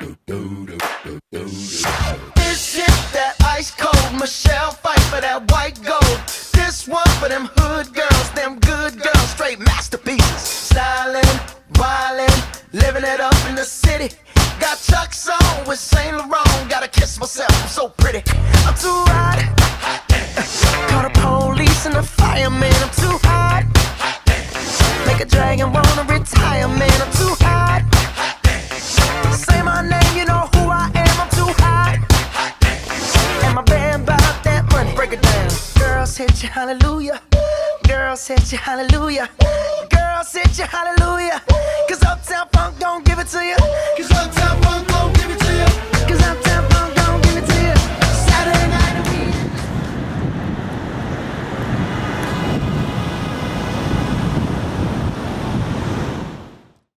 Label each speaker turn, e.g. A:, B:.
A: This is that ice cold Michelle fight for that white gold. This one for them hood girls, them good girls, straight masterpieces. Styling, wildin', living it up in the city. Got Chuck's on with Saint Laurent. Gotta kiss myself, I'm so pretty. I'm too hot. Call a police and the fireman. I'm too hot. Make a dragon wanna retire, man. I'm too hot. set you hallelujah. Girl, set you hallelujah. Girl, set you hallelujah. Cause Uptown Funk don't